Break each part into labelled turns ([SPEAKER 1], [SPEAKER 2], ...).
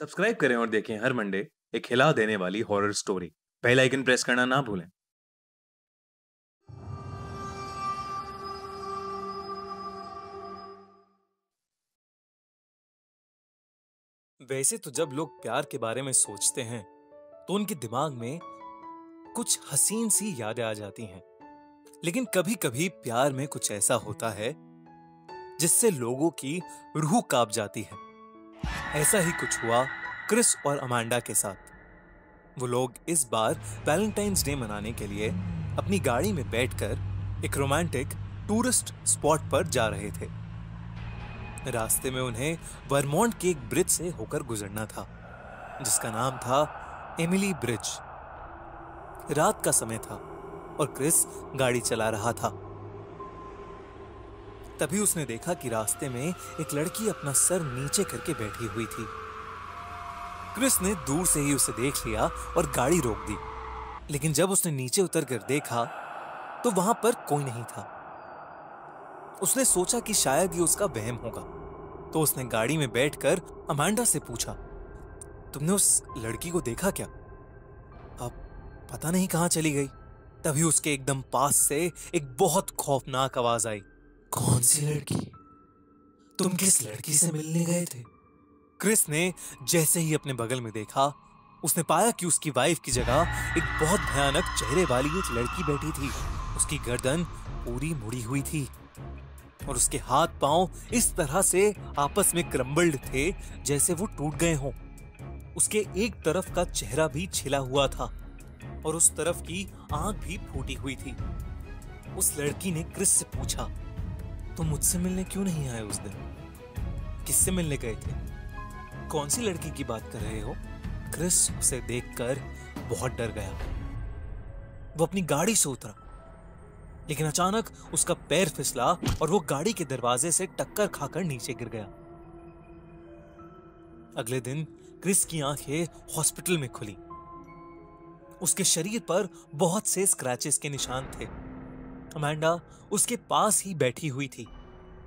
[SPEAKER 1] Subscribe करें और देखें हर मंडे एक हिला देने वाली हॉरर स्टोरी पहला आइकन प्रेस करना ना भूलें।
[SPEAKER 2] वैसे तो जब लोग प्यार के बारे में सोचते हैं तो उनके दिमाग में कुछ हसीन सी यादें आ जाती हैं। लेकिन कभी कभी प्यार में कुछ ऐसा होता है, जिससे लोगों की रूह काँप जाती है। ऐसा ही कुछ हुआ क्रिस और अमांडा के साथ। वो लोग इस बार वैलेंटाइंस डे मनाने के लिए अपनी गाड़ी में बैठकर एक रोमांटिक टूरिस्ट स्पॉट पर जा रहे थे। रास्ते में उन्हें वर्मोंट के एक ब्रिज से होकर गुजरना था, जिसका नाम था एमिली ब्रिज। रात का समय था और क्रिस गाड़ी चला रहा था। तभी उसने देखा कि रास्ते में एक लड़की अपना सर नीचे करके बैठी हुई थी। क्रिस ने दूर से ही उसे देख लिया और गाड़ी रोक दी। लेकिन जब उसने नीचे उतर कर देखा तो वहाँ पर कोई नहीं था। उसने सोचा कि शायद ये उसका वहम होगा। तो उसने गाड़ी में बैठकर अमांडा से पूछा, तुमने उस लड़की को देखा क्या? अब पता नहीं कहाँ चली गई। तभी उसके एकदम पास से एक बहुत खौफनाक आवाज़ आई।
[SPEAKER 3] कौन सी लड़की? तुम किस लड़की से मिलने गए थे?
[SPEAKER 2] क्रिस ने जैसे ही अपने बगल में देखा, उसने पाया कि उसकी वाइफ की जगह एक बहुत भयानक चेहरे वाली एक लड़की बैठी थी। उसकी गर्दन पूरी मुड़ी हुई थी और उसके हाथ पाँव इस तरह से आपस में क्रम्बल्ड थे जैसे वो टूट गए हों। उसके एक तरफ़ का चेहरा भी छिला हुआ था और उस तरफ़ की आँख भी फूटी हुई थी। उस लड़की ने क्रिस से पूछा तुम मुझसे मिलने क्यों नहीं आए उस दिन? किससे मिलने गए थे? कौन सी लड़की की बात कर रहे हो? क्रिस उसे देखकर बहुत डर गया। वो अपनी गाड़ी से उतरा। लेकिन अचानक उसका पैर फिसला और वो गाड़ी के दरवाजे से टक्कर खाकर नीचे गिर गया। अगले दिन क्रिस की आँखें हॉस्पिटल में खुली। उसके शरीर पर बहुत से स्क्रैचेस के निशान थे। अमांडा उसके पास ही बैठी हुई थी।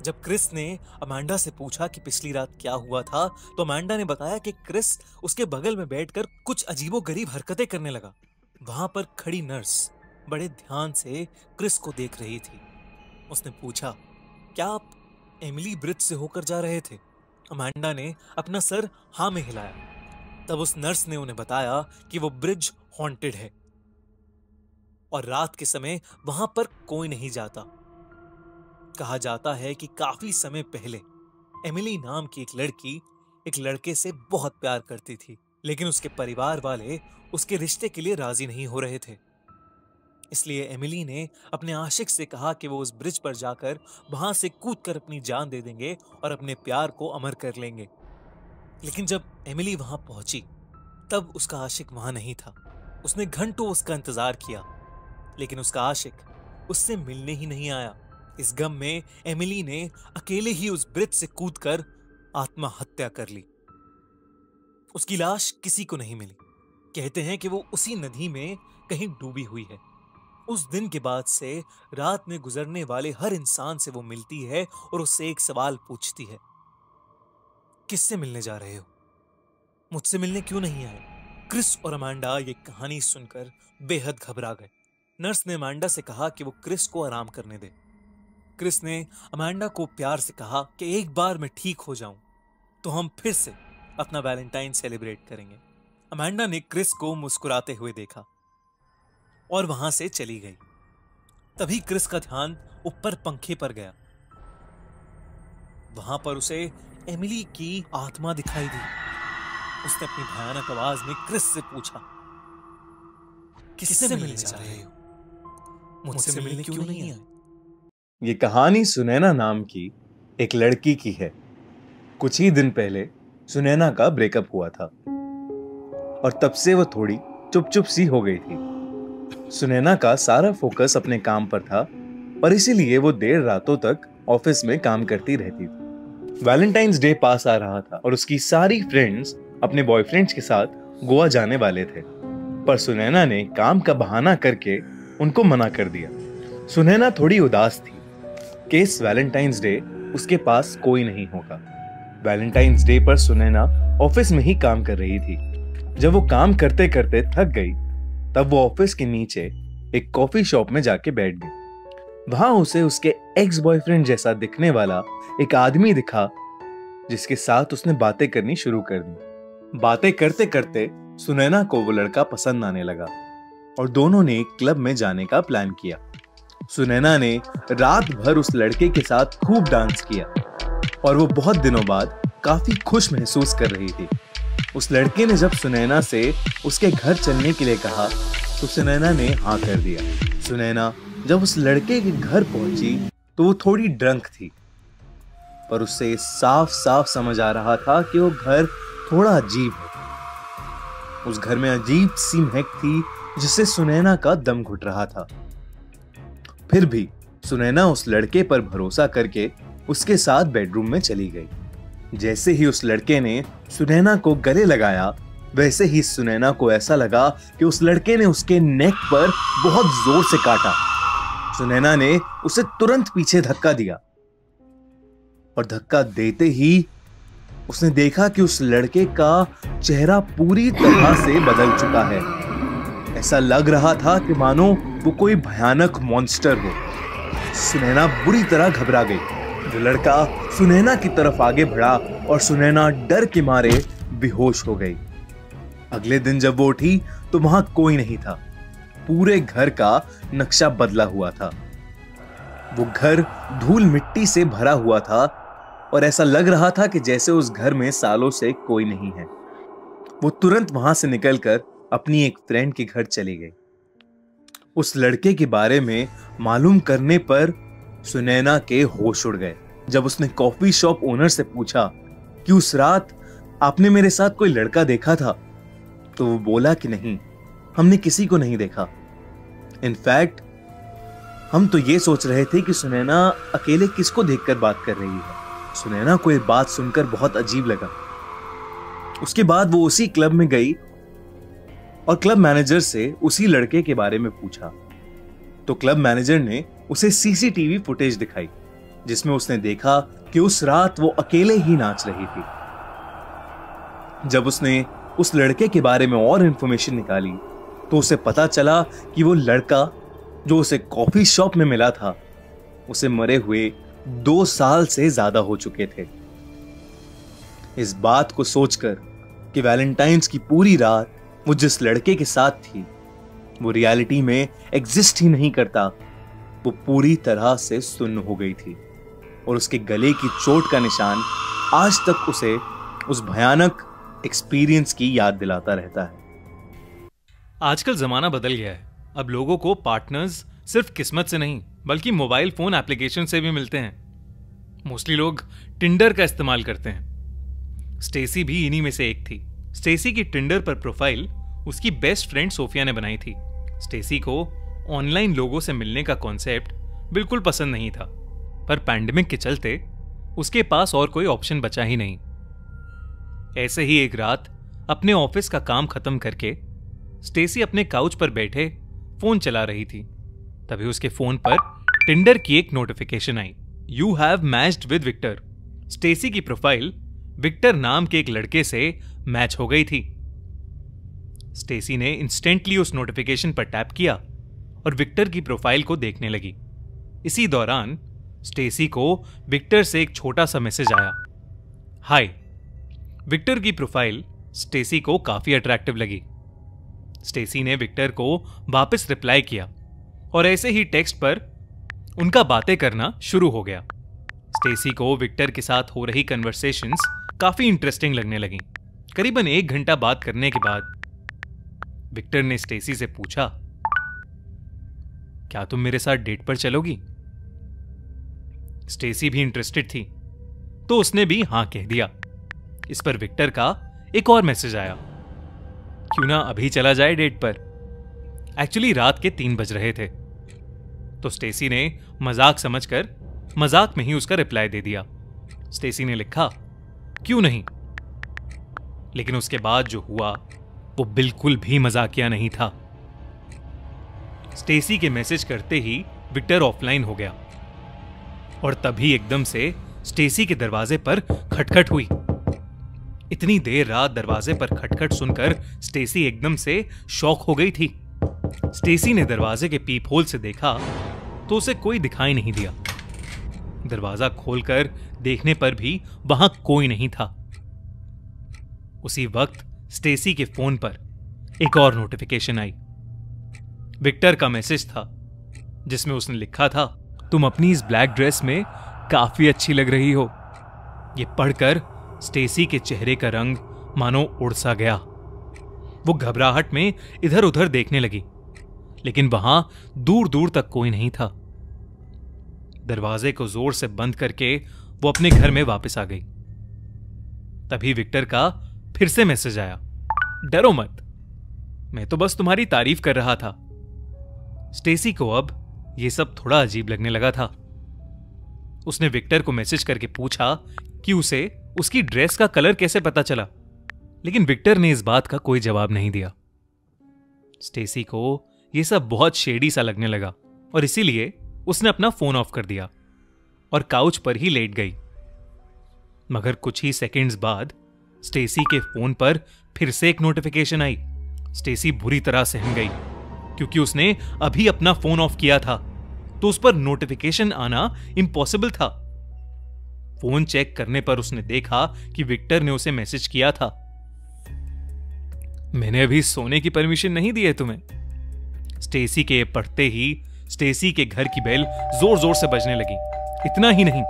[SPEAKER 2] जब क्रिस ने अमांडा से पूछा कि पिछली रात क्या हुआ था तो अमांडा ने बताया कि क्रिस उसके बगल में बैठकर कुछ अजीबो गरीब हरकतें करने लगा। वहाँ पर खड़ी नर्स बड़े ध्यान से क्रिस को देख रही थी। उसने पूछा, क्या आप एमिली ब्रिज से होकर जा रहे थे? अमांडा ने अपना सर हाँ में हिलाया। तब उस नर्स ने उन्हें बताया कि वो ब्रिज हॉन्टेड है। और रात के समय वहाँ पर कोई नहीं जाता। कहा जाता है कि काफ़ी समय पहले, एमिली नाम की एक लड़की एक लड़के से बहुत प्यार करती थी, लेकिन उसके परिवार वाले उसके रिश्ते के लिए राज़ी नहीं हो रहे थे। इसलिए एमिली ने अपने आशिक से कहा कि वो उस ब्रिज पर जाकर वहाँ से कूद कर अपनी जान दे देंगे और अपने प्यार को अमर कर लेंगे। लेकिन जब एमिली वहाँ पहुँची, तब उसका आशिक वहाँ नहीं था। उसने घंटों उसका इंतज़ार किया। लेकिन उसका आशिक उससे मिलने ही नहीं आया। इस गम में एमिली ने अकेले ही उस ब्रिज से कूदकर आत्महत्या कर ली। उसकी लाश किसी को नहीं मिली। कहते हैं कि वो उसी नदी में कहीं डूबी हुई है। उस दिन के बाद से रात में गुजरने वाले हर इंसान से वो मिलती है और उससे एक सवाल पूछती है। किससे मिलने जा रहे हो? मुझसे मिलने क्यों नहीं आए? क्रिस और अमांडा ये कहानी सुनकर बेहद घबरा गए। नर्स ने अमांडा से कहा कि वो क्रिस को आराम करने दे। क्रिस ने अमांडा को प्यार से कहा कि एक बार मैं ठीक हो जाऊँ तो हम फिर से अपना वैलेंटाइन सेलिब्रेट करेंगे। अमांडा ने क्रिस को मुस्कुराते हुए देखा और वहाँ से चली गई। तभी क्रिस का ध्यान ऊपर पंखे पर गया। वहाँ पर उसे एमिली की आत्मा दिखाई दी। उसने अपनी भयानक आवाज़ में क्रिस से पूछा, किससे मिलने जा रहे हो? मुझसे मिलने क्यों नहीं आए?
[SPEAKER 1] ये कहानी सुनैना नाम की एक लड़की की है। कुछ ही दिन पहले सुनैना का ब्रेकअप हुआ था। और तब से वो थोड़ी चुप चुप सी हो गई थी। सुनैना का सारा फोकस अपने काम पर था और इसीलिए वो देर रातों तक ऑफ़िस में काम करती रहती थी। वैलेंटाइंस डे पास आ रहा था और उसकी सारी फ्रेंड्स अपने बॉयफ्रेंड्स के साथ गोवा जाने वाले थे। पर सुनैना ने काम का बहाना करके उनको मना कर दिया। सुनैना थोड़ी उदास थी कि इस वैलेंटाइंस डे उसके पास कोई नहीं होगा। वैलेंटाइंस डे पर सुनैना ऑफ़िस में ही काम कर रही थी। जब वो काम करते करते थक गई, तब वो ऑफ़िस के नीचे एक कॉफ़ी शॉप में जाके बैठ गई। वहाँ उसे उसके एक्स बॉयफ्रेंड जैसा दिखने वाला एक आदमी दिखा, जिसके साथ उसने बातें करनी शुरू कर दी। बातें करते करते सुनैना को वो लड़का पसंद आने लगा। और दोनों ने क्लब में जाने का प्लान किया। सुनैना ने रात भर उस लड़के के साथ खूब डांस किया और वो बहुत दिनों बाद काफ़ी खुश महसूस कर रही थी। उस लड़के ने जब सुनैना से उसके घर चलने के लिए कहा तो सुनैना ने हाँ कर दिया। सुनैना जब उस लड़के के घर पहुँची तो वो थोड़ी ड्रंक थी पर उससे साफ़ साफ़ समझ आ रहा था कि वो घर थोड़ा अजीब है। उस घर में अजीब सी महक थी जिससे सुनैना का दम घुट रहा था। फिर भी सुनैना उस लड़के पर भरोसा करके उसके साथ बेडरूम में चली गई। जैसे ही उस लड़के ने सुनैना को गले लगाया, वैसे ही सुनैना को ऐसा लगा कि उस लड़के ने उसके नेक पर बहुत ज़ोर से काटा। सुनैना ने उसे तुरंत पीछे धक्का दिया और धक्का देते ही उसने देखा कि उस लड़के का चेहरा पूरी तरह से बदल चुका है। ऐसा लग रहा था कि मानो वो कोई भयानक मॉन्स्टर हो। सुनैना बुरी तरह घबरा गई। जो लड़का सुनैना की तरफ़ आगे बढ़ा और सुनैना डर के मारे बेहोश हो गई। अगले दिन जब वो उठी तो वहाँ कोई नहीं था। पूरे घर का नक्शा बदला हुआ था। वो घर धूल मिट्टी से भरा हुआ था और ऐसा लग रहा था कि जैसे उस घर में सालों से कोई नहीं है। वो तुरंत वहाँ से निकलकर अपनी एक फ्रेंड के घर चली गई। उस लड़के के बारे में मालूम करने पर सुनैना के होश उड़ गए। जब उसने कॉफ़ी शॉप ओनर से पूछा कि उस रात आपने मेरे साथ कोई लड़का देखा था? तो वो बोला कि नहीं, हमने किसी को नहीं देखा। इनफैक्ट हम तो ये सोच रहे थे कि सुनैना अकेले किसको देखकर बात कर रही है। सुनैना को ये बात सुनकर बहुत अजीब लगा। उसके बाद वो उसी क्लब में गई और क्लब मैनेजर से उसी लड़के के बारे में पूछा। तो क्लब मैनेजर ने उसे सीसीटीवी फुटेज दिखाई, जिसमें उसने देखा कि उस रात वो अकेले ही नाच रही थी। जब उसने उस लड़के के बारे में और इंफॉर्मेशन निकाली तो उसे पता चला कि वो लड़का जो उसे कॉफ़ी शॉप में मिला था, उसे मरे हुए दो साल से ज़्यादा हो चुके थे। इस बात को सोचकर कि वैलेंटाइंस की पूरी रात वो जिस लड़के के साथ थी, वो रियलिटी में एग्जिस्ट ही नहीं करता। वो पूरी तरह से सुन्न हो गई थी और उसके गले की चोट का निशान आज तक उसे उस भयानक एक्सपीरियंस की याद दिलाता रहता है।
[SPEAKER 2] आजकल जमाना बदल गया है। अब लोगों को पार्टनर्स सिर्फ़ किस्मत से नहीं, बल्कि मोबाइल फ़ोन एप्लीकेशन से भी मिलते हैं। मोस्टली लोग टिंडर का इस्तेमाल करते हैं। स्टेसी भी इन्हीं में से एक थी। स्टेसी की टिंडर पर प्रोफ़ाइल उसकी बेस्ट फ्रेंड सोफिया ने बनाई थी। स्टेसी को ऑनलाइन लोगों से मिलने का कॉन्सेप्ट बिल्कुल पसंद नहीं था। पर पैंडमिक के चलते उसके पास और कोई ऑप्शन बचा ही नहीं। ऐसे ही एक रात अपने ऑफ़िस का काम खत्म करके स्टेसी अपने काउच पर बैठे फ़ोन चला रही थी। तभी उसके फ़ोन पर टिंडर की एक notification I. You have matched with Victor Stacy की प्रोफ़ाइल विक्टर नाम के एक लड़के से मैच हो गई थी। स्टेसी ने इंस्टेंटली उस नोटिफिकेशन पर टैप किया और विक्टर की प्रोफ़ाइल को देखने लगी। इसी दौरान स्टेसी को विक्टर से एक छोटा सा मैसेज आया। हाय। विक्टर की प्रोफ़ाइल स्टेसी को काफ़ी अट्रैक्टिव लगी। स्टेसी ने विक्टर को वापस रिप्लाई किया और ऐसे ही टेक्स्ट पर उनका बातें करना शुरू हो गया। स्टेसी को विक्टर के साथ हो रही कन्वर्सेशंस काफ़ी इंटरेस्टिंग लगने लगी। करीबन एक घंटा बात करने के बाद विक्टर ने स्टेसी से पूछा, क्या तुम मेरे साथ डेट पर चलोगी? स्टेसी भी इंटरेस्टेड थी तो उसने भी हाँ कह दिया। इस पर विक्टर का एक और मैसेज आया, क्यों ना अभी चला जाए डेट पर? एक्चुअली रात के तीन बज रहे थे तो स्टेसी ने मज़ाक समझकर मज़ाक में ही उसका रिप्लाई दे दिया। स्टेसी ने लिखा क्यों नहीं? लेकिन उसके बाद जो हुआ, वो बिल्कुल भी मजाकिया नहीं था। स्टेसी के मैसेज करते ही विक्टर ऑफलाइन हो गया। और तभी एकदम से स्टेसी के दरवाजे पर खटखट हुई। इतनी देर रात दरवाजे पर खटखट सुनकर स्टेसी एकदम से शॉक हो गई थी। स्टेसी ने दरवाजे के पीप होल से देखा तो उसे कोई दिखाई नहीं दिया। दरवाज़ा खोलकर देखने पर भी वहाँ कोई नहीं था। उसी वक्त स्टेसी के फ़ोन पर एक और नोटिफिकेशन आई। विक्टर का मैसेज था, जिसमें उसने लिखा था, तुम अपनी इस ब्लैक ड्रेस में काफ़ी अच्छी लग रही हो। यह पढ़कर स्टेसी के चेहरे का रंग मानो उड़ सा गया। वो घबराहट में इधर उधर देखने लगी, लेकिन वहाँ दूर दूर तक कोई नहीं था। दरवाजे को ज़ोर से बंद करके वो अपने घर में वापस आ गई। तभी विक्टर का फिर से मैसेज आया। डरो मत। मैं तो बस तुम्हारी तारीफ़ कर रहा था। स्टेसी को अब यह सब थोड़ा अजीब लगने लगा था। उसने विक्टर को मैसेज करके पूछा कि उसे उसकी ड्रेस का कलर कैसे पता चला, लेकिन विक्टर ने इस बात का कोई जवाब नहीं दिया। स्टेसी को यह सब बहुत शेडी सा लगने लगा, और इसीलिए उसने अपना फ़ोन ऑफ़ कर दिया और काउच पर ही लेट गई। मगर कुछ ही सेकंड्स बाद स्टेसी के फ़ोन पर फिर से एक नोटिफिकेशन आई। स्टेसी बुरी तरह सहम गई, क्योंकि उसने अभी अपना फ़ोन ऑफ़ किया था तो उस पर नोटिफिकेशन आना इम्पॉसिबल था। फ़ोन चेक करने पर उसने देखा कि विक्टर ने उसे मैसेज किया था। मैंने अभी सोने की परमिशन नहीं दी है तुम्हें। स्टेसी के पढ़ते ही स्टेसी के घर की बेल ज़ोर ज़ोर से बजने लगी। इतना ही नहीं,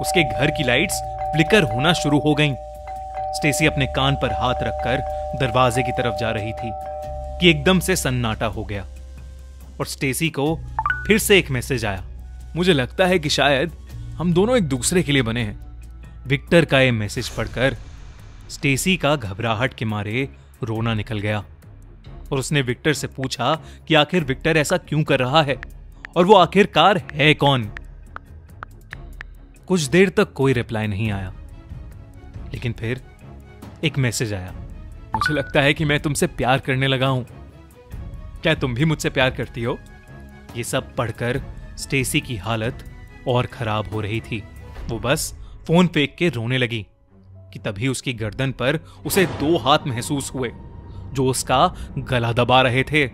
[SPEAKER 2] उसके घर की लाइट्स फ्लिकर होना शुरू हो गईं। स्टेसी अपने कान पर हाथ रखकर दरवाजे की तरफ़ जा रही थी, कि एकदम से सन्नाटा हो गया। और स्टेसी को फिर से एक मैसेज आया। मुझे लगता है कि शायद हम दोनों एक दूसरे के लिए बने हैं। विक्टर का यह मैसेज पढ़कर स्टेसी का घबराहट के मारे रोना निकल गया। और उसने विक्टर से पूछा कि आखिर विक्टर ऐसा क्यों कर रहा है? और वो आखिरकार है कौन? कुछ देर तक कोई रिप्लाई नहीं आया। लेकिन फिर एक मैसेज आया। मुझे लगता है कि मैं तुमसे प्यार करने लगा हूँ। क्या तुम भी मुझसे प्यार करती हो? ये सब पढ़कर स्टेसी की हालत और खराब हो रही थी। वो बस फ़ोन फेंक के रोने लगी कि तभी उसकी गर्दन पर उसे दो हाथ महसूस हुए, जो उसका गला दबा रहे थे।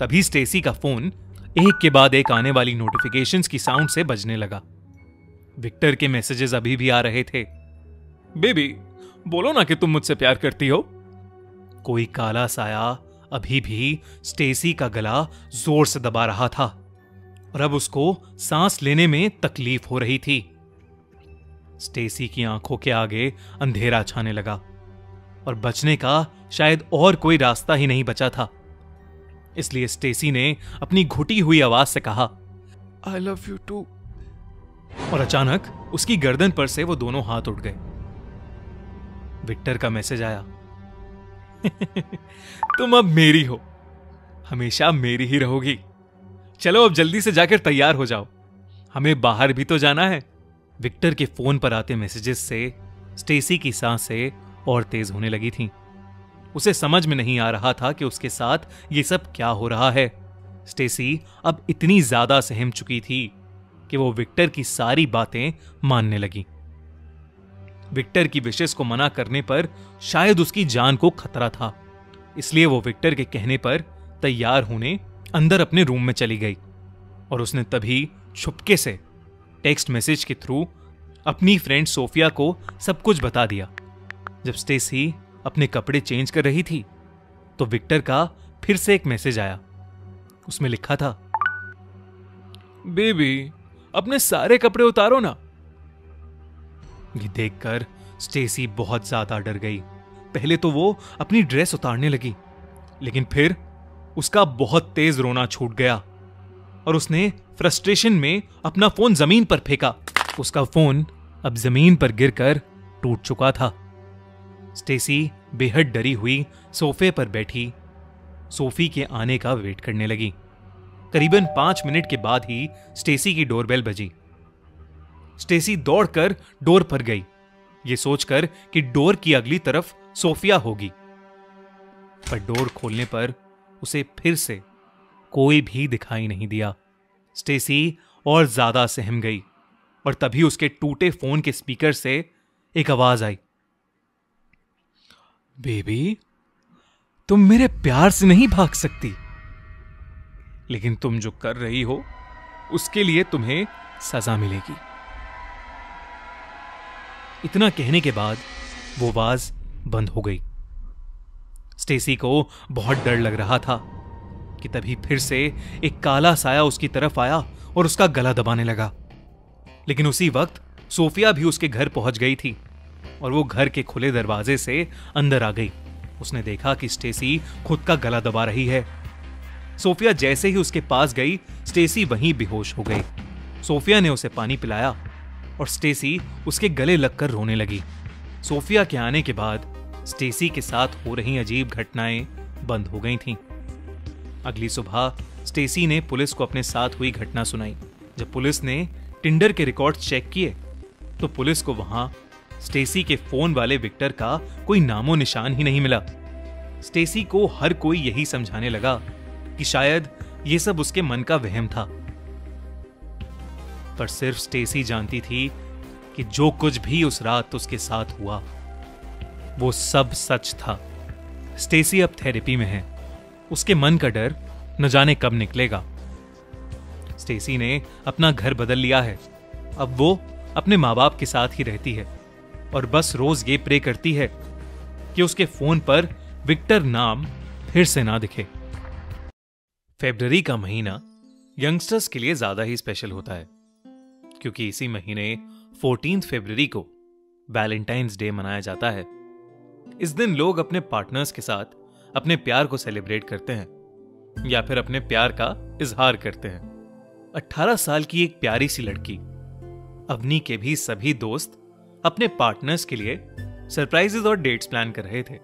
[SPEAKER 2] तभी स्टेसी का फ़ोन एक के बाद एक आने वाली नोटिफिकेशंस की साउंड से बजने लगा। विक्टर के मैसेजेस अभी भी आ रहे थे। बेबी बोलो ना कि तुम मुझसे प्यार करती हो। कोई काला साया अभी भी स्टेसी का गला ज़ोर से दबा रहा था और अब उसको सांस लेने में तकलीफ़ हो रही थी। स्टेसी की आँखों के आगे अंधेरा छाने लगा और बचने का शायद और कोई रास्ता ही नहीं बचा था। इसलिए स्टेसी ने अपनी घुटी हुई आवाज़ से कहा आई लव यू टू और अचानक उसकी गर्दन पर से वो दोनों हाथ उठ गए। विक्टर का मैसेज आया तुम अब मेरी हो हमेशा मेरी ही रहोगी। चलो अब जल्दी से जाकर तैयार हो जाओ हमें बाहर भी तो जाना है। विक्टर के फ़ोन पर आते मैसेजेस से स्टेसी की साँसें और तेज होने लगी थीं। उसे समझ में नहीं आ रहा था कि उसके साथ ये सब क्या हो रहा है। स्टेसी अब इतनी ज़्यादा सहम चुकी थी कि वो विक्टर की सारी बातें मानने लगी। विक्टर की विशेष को मना करने पर शायद उसकी जान को खतरा था, इसलिए वो विक्टर के कहने पर तैयार होने अंदर अपने रूम में चली गई और उसने तभी छुपके से टेक्स्ट मैसेज के थ्रू अपनी फ्रेंड सोफिया को सब कुछ बता दिया। जब स्टेसी अपने कपड़े चेंज कर रही थी तो विक्टर का फिर से एक मैसेज आया। उसमें लिखा था, बेबी, अपने सारे कपड़े उतारो ना। ये देखकर स्टेसी बहुत ज़्यादा डर गई। पहले तो वो अपनी ड्रेस उतारने लगी, लेकिन फिर उसका बहुत तेज रोना छूट गया और उसने फ्रस्ट्रेशन में अपना फ़ोन ज़मीन पर फेंका। उसका फ़ोन अब ज़मीन पर गिरकर टूट चुका था। स्टेसी बेहद डरी हुई सोफे पर बैठी। सोफी के आने का वेट करने लगी। करीबन पाँच मिनट के बाद ही स्टेसी की डोरबेल बजी। स्टेसी दौड़कर डोर पर गई। ये सोचकर कि डोर की अगली तरफ़ सोफिया होगी। पर डोर खोलने पर उसे फिर से कोई भी दिखाई नहीं दिया। स्टेसी और ज़्यादा सहम गई और तभी उसके टूटे फ़ोन के स्पीकर से एक आवाज़ आई। बेबी, तुम मेरे प्यार से नहीं भाग सकती। लेकिन तुम जो कर रही हो, उसके लिए तुम्हें सजा मिलेगी। इतना कहने के बाद वो आवाज़ बंद हो गई। स्टेसी को बहुत डर लग रहा था कि तभी फिर से एक काला साया उसकी तरफ़ आया और उसका गला दबाने लगा। लेकिन उसी वक्त सोफिया भी उसके घर पहुँच गई थी। और वो घर के खुले दरवाजे से अंदर आ गई। उसने देखा कि स्टेसी खुद का गला दबा रही है। सोफिया जैसे ही उसके पास गई, स्टेसी वहीं बेहोश हो गई। सोफिया ने उसे पानी पिलाया और स्टेसी उसके गले लगकर रोने लगी। सोफिया के आने के बाद स्टेसी के साथ हो रही अजीब घटनाएँ बंद हो गई थीं। अगली सुबह स्टेसी ने पुलिस को अपने साथ हुई घटना सुनाई। जब पुलिस ने टिंडर के रिकॉर्ड चेक किए तो पुलिस को वहाँ स्टेसी के फ़ोन वाले विक्टर का कोई नामो निशान ही नहीं मिला। स्टेसी को हर कोई यही समझाने लगा कि शायद ये सब उसके मन का वहम था। पर सिर्फ़ स्टेसी जानती थी कि जो कुछ भी उस रात उसके साथ हुआ, वो सब सच था। स्टेसी अब थेरेपी में है। उसके मन का डर न जाने कब निकलेगा। स्टेसी ने अपना घर बदल लिया है। अब वो अपने माँ बाप के साथ ही रहती है। और बस रोज ये प्रे करती है कि उसके फ़ोन पर विक्टर नाम फिर से ना दिखे। फेब्रवरी का महीना यंगस्टर्स के लिए ज़्यादा ही स्पेशल होता है, क्योंकि इसी महीने फोर्टीन फेब्रवरी को वैलेंटाइंस डे मनाया जाता है। इस दिन लोग अपने पार्टनर्स के साथ अपने प्यार को सेलिब्रेट करते हैं, या फिर अपने प्यार का इजहार करते हैं। 18 साल की एक प्यारी सी लड़की, अवनी के भी सभी दोस्त अपने पार्टनर्स के लिए सरप्राइजेस और डेट्स प्लान कर रहे थे।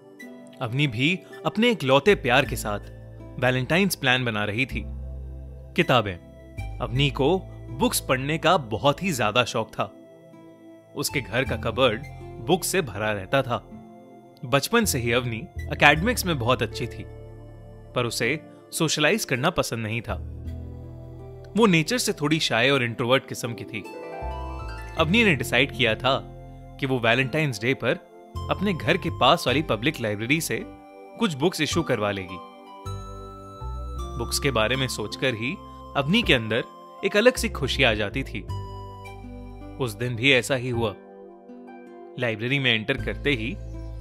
[SPEAKER 2] अवनी भी अपने एक लौते प्यार के साथ वैलेंटाइंस प्लान बना रही थी। किताबें। अवनी को बुक्स पढ़ने का बहुत ही ज़्यादा शौक था। उसके घर का कबर्ड बुक से भरा रहता था। बचपन से ही अवनी अकेडमिक्स में बहुत अच्छी थी, पर उसे सोशलाइज करना पसंद नहीं था। वो नेचर से थोड़ी शाय और इंट्रोवर्ट किस्म की थी। अवनी ने डिसाइड किया था कि वो वैलेंटाइंस डे पर अपने घर के पास वाली पब्लिक लाइब्रेरी से कुछ बुक्स इशू करवा लेगी। बुक्स के बारे में सोचकर ही अवनी के अंदर एक अलग सी खुशी आ जाती थी। उस दिन भी ऐसा ही हुआ। लाइब्रेरी में एंटर करते ही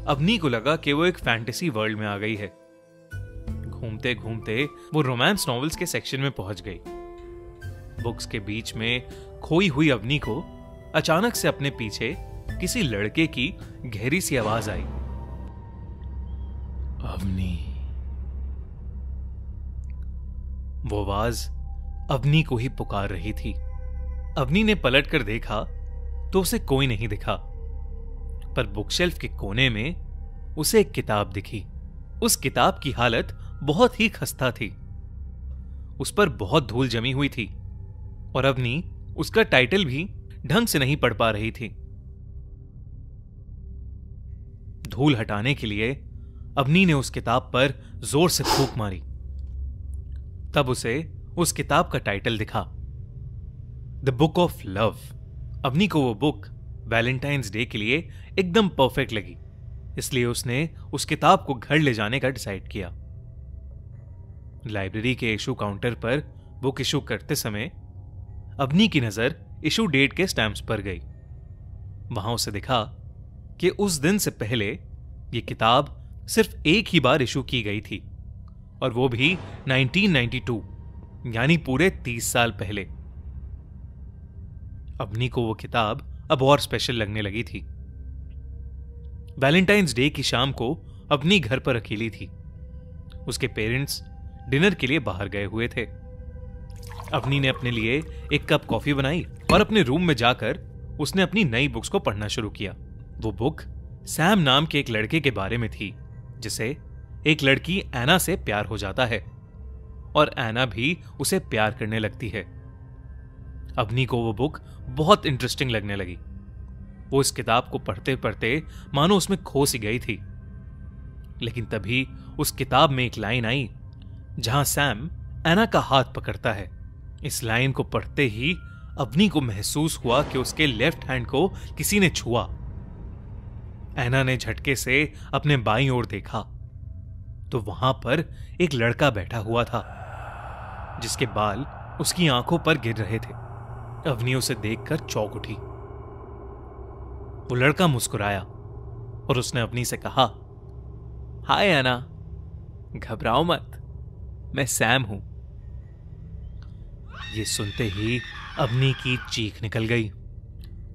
[SPEAKER 2] अवनी को लगा कि वो एक फैंटेसी वर्ल्ड में आ गई है। घूमते घूमते वो रोमांस नॉवेल्स के सेक्शन में पहुँच गई। बुक्स के बीच में खोई हुई अवनी को अचानक से अपने पीछे किसी लड़के की गहरी सी आवाज़ आई। अवनी। वो आवाज़ अवनी को ही पुकार रही थी। अवनी ने पलट कर देखा तो उसे कोई नहीं दिखा। पर बुकशेल्फ के कोने में उसे एक किताब दिखी। उस किताब की हालत बहुत ही खस्ता थी। उस पर बहुत धूल जमी हुई थी और अवनी उसका टाइटल भी ढंग से नहीं पढ़ पा रही थी। धूल हटाने के लिए अवनी ने उस किताब पर ज़ोर से फूक मारी। तब उसे उस किताब का टाइटल दिखा। The book of love Avni को वो बुक वैलेंटाइंस डे के लिए एकदम परफेक्ट लगी। इसलिए उसने उस किताब को घर ले जाने का डिसाइड किया। लाइब्रेरी के इशू काउंटर पर बुक इशू करते समय अवनी की नज़र इशू डेट के स्टैम्प्स पर गई। वहाँ उसे दिखा कि उस दिन से पहले ये किताब सिर्फ़ एक ही बार इशू की गई थी, और वो भी 1992 यानी पूरे 30 साल पहले। अवनी को वो किताब अब और स्पेशल लगने लगी थी। वैलेंटाइंस डे की शाम को अपनी घर पर अकेली थी। उसके पेरेंट्स डिनर के लिए बाहर गए हुए थे। अपनी ने अपने लिए एक कप कॉफ़ी बनाई और अपने रूम में जाकर उसने अपनी नई बुक्स को पढ़ना शुरू किया। वो बुक सैम नाम के एक लड़के के बारे में थी, जिसे एक लड़की एना से प्यार हो जाता है, और एना भी उसे प्यार करने लगती है। अवनी को वो बुक बहुत इंटरेस्टिंग लगने लगी। वो इस किताब को पढ़ते पढ़ते मानो उसमें खो सी गई थी। लेकिन तभी उस किताब में एक लाइन आई, जहाँ सैम एना का हाथ पकड़ता है। इस लाइन को पढ़ते ही अवनी को महसूस हुआ कि उसके लेफ़्ट हैंड को किसी ने छुआ। ऐना ने झटके से अपने बाई ओर देखा। तो वहाँ पर एक लड़का बैठा हुआ था, जिसके बाल उसकी आँखों पर गिर रहे थे। अवनी उसे देखकर चौक उठी। वो लड़का मुस्कुराया और उसने अवनी से कहा, हाय ऐना, घबराओ मत, मैं सैम हूँ। ये सुनते ही अवनी की चीख निकल गई।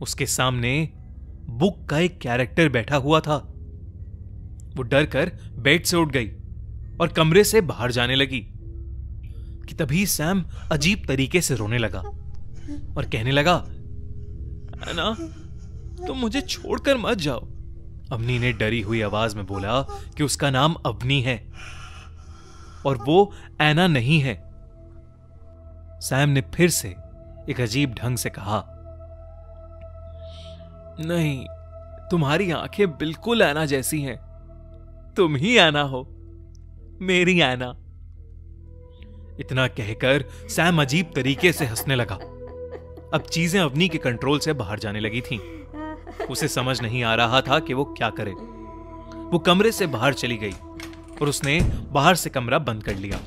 [SPEAKER 2] उसके सामने बुक का एक कैरेक्टर बैठा हुआ था। वो डर कर बेड से उठ गई और कमरे से बाहर जाने लगी, कि तभी सैम अजीब तरीके से रोने लगा और कहने लगा ना तुम मुझे छोड़कर मत जाओ। अवनी ने डरी हुई आवाज़ में बोला कि उसका नाम अवनी है और वो ऐना नहीं है। सैम ने फिर से एक अजीब ढंग से कहा नहीं तुम्हारी आँखें बिल्कुल ऐना जैसी हैं। तुम ही ऐना हो मेरी ऐना। इतना कहकर सैम अजीब तरीके से हंसने लगा। अब चीज़ें अवनी के कंट्रोल से बाहर जाने लगी थीं। उसे समझ नहीं आ रहा था कि वो क्या करे। वो कमरे से बाहर चली गई और उसने बाहर से कमरा बंद कर लिया।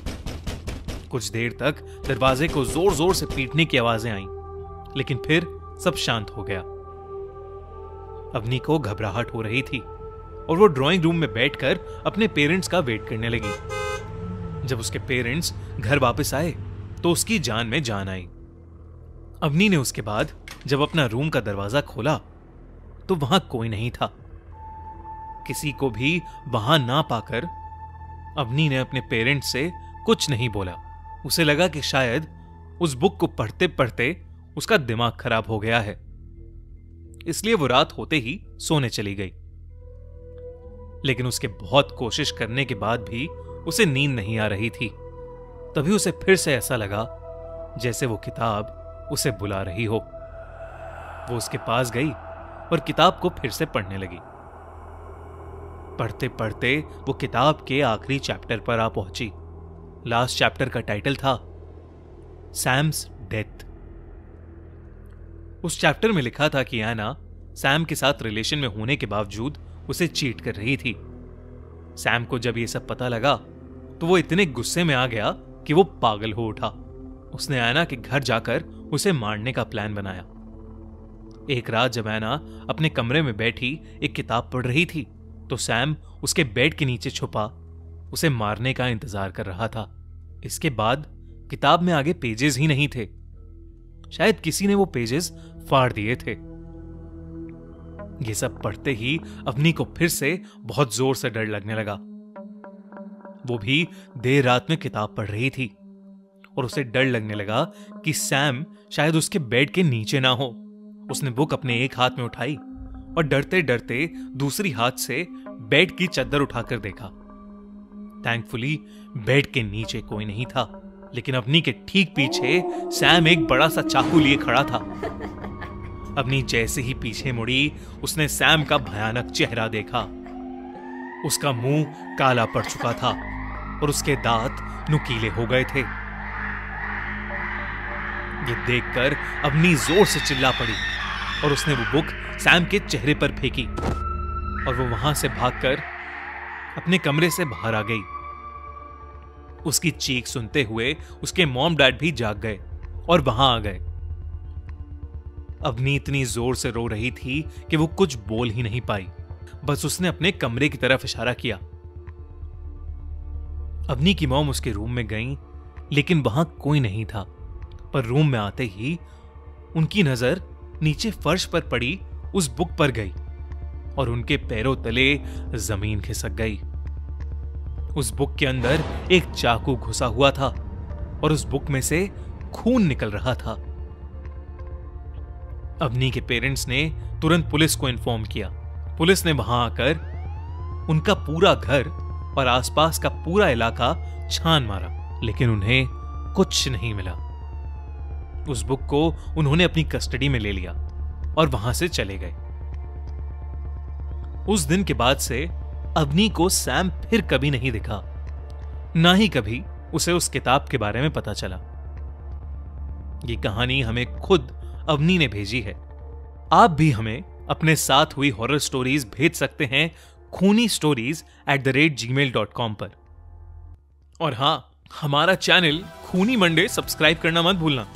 [SPEAKER 2] कुछ देर तक दरवाजे को ज़ोर ज़ोर से पीटने की आवाज़ें आईं, लेकिन फिर सब शांत हो गया। अवनी को घबराहट हो रही थी, और वो ड्राइंग रूम में बैठकर अपने पेरेंट्स का वेट करने लगी। जब उसके पेरेंट्स घर वापस आए तो उसकी जान में जान आई। अवनी ने उसके बाद जब अपना रूम का दरवाज़ा खोला तो वहाँ कोई नहीं था। किसी को भी वहाँ ना पाकर अवनी ने अपने पेरेंट्स से कुछ नहीं बोला। उसे लगा कि शायद उस बुक को पढ़ते पढ़ते उसका दिमाग खराब हो गया है। इसलिए वो रात होते ही सोने चली गई। लेकिन उसके बहुत कोशिश करने के बाद भी उसे नींद नहीं आ रही थी। तभी उसे फिर से ऐसा लगा, जैसे वो किताब उसे बुला रही हो। वो उसके पास गई और किताब को फिर से पढ़ने लगी। पढ़ते पढ़ते वो किताब के आखिरी चैप्टर पर आ पहुँची। लास्ट चैप्टर का टाइटल था, सैम्स डेथ। उस चैप्टर में लिखा था कि एना सैम के साथ रिलेशन में होने के बावजूद उसे चीट कर रही थी। सैम को जब ये सब पता लगा तो वो इतने गुस्से में आ गया कि वो पागल हो उठा। उसने ऐना के घर जाकर उसे मारने का प्लान बनाया। एक रात जब ऐना अपने कमरे में बैठी एक किताब पढ़ रही थी तो सैम उसके बेड के नीचे छुपा। उसे मारने का इंतज़ार कर रहा था। इसके बाद किताब में आगे पेजेस ही नहीं थे। शायद किसी ने वो पेजेस फाड़ दिए थे। ये सब पढ़ते ही अवनी को फिर से बहुत ज़ोर से डर लगने लगा। वो भी देर रात में किताब पढ़ रही थी और उसे डर लगने लगा कि सैम शायद उसके बेड के नीचे ना हो। उसने बुक अपने एक हाथ में उठाई और डरते डरते दूसरी हाथ से बेड की चद्दर उठाकर देखा। थैंकफुली बेड के नीचे कोई नहीं था। लेकिन अपनी के ठीक पीछे सैम एक बड़ा सा चाकू लिए खड़ा था। अपनी जैसे ही पीछे मुड़ी, उसने सैम का भयानक चेहरा देखा। उसका मुँह काला पड़ चुका था और उसके दांत नुकीले हो गए थे। ये देखकर अपनी ज़ोर से चिल्ला पड़ी और उसने वो बुक सैम के चेहरे पर फेंकी और वो वहाँ से भागकर अपने कमरे से बाहर आ गई। उसकी चीख सुनते हुए उसके मॉम डैड भी जाग गए और वहाँ आ गए। अवनी इतनी ज़ोर से रो रही थी कि वो कुछ बोल ही नहीं पाई। बस उसने अपने कमरे की तरफ़ इशारा किया। अवनी की मॉम उसके रूम में गई, लेकिन वहाँ कोई नहीं था। पर रूम में आते ही उनकी नज़र नीचे फर्श पर पड़ी, उस बुक पर गई और उनके पैरों तले ज़मीन खिसक गई। उस बुक के अंदर एक चाकू घुसा हुआ था और उस बुक में से खून निकल रहा था। अवनी के पेरेंट्स ने तुरंत पुलिस को इन्फॉर्म किया। पुलिस ने वहाँ आकर उनका पूरा घर और आसपास का पूरा इलाका छान मारा, लेकिन उन्हें कुछ नहीं मिला। उस बुक को उन्होंने अपनी कस्टडी में ले लिया और वहाँ से चले गए। उस दिन के बाद से अवनी को सैम फिर कभी नहीं दिखा। ना ही कभी उसे उस किताब के बारे में पता चला। ये कहानी हमें खुद अवनी ने भेजी है। आप भी हमें अपने साथ हुई हॉरर स्टोरीज भेज सकते हैं खूनी stories at the rate gmail dot com पर। और हाँ, हमारा चैनल खूनी मंडे सब्सक्राइब करना मत भूलना।